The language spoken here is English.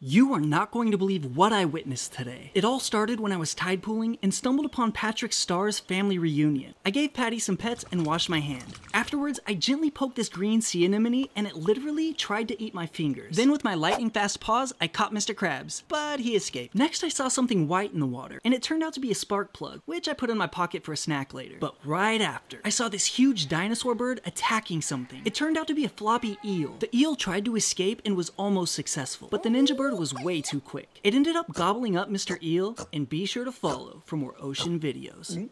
You are not going to believe what I witnessed today. It all started when I was tide pooling and stumbled upon Patrick Star's family reunion. I gave Patty some pets and washed my hand. Afterwards, I gently poked this green sea anemone and it literally tried to eat my fingers. Then with my lightning fast paws, I caught Mr. Krabs, but he escaped. Next, I saw something white in the water and it turned out to be a spark plug, which I put in my pocket for a snack later. But right after, I saw this huge dinosaur bird attacking something. It turned out to be a floppy eel. The eel tried to escape and was almost successful, but the ninja bird was way too quick. It ended up gobbling up Mr. Eel, and be sure to follow for more ocean videos.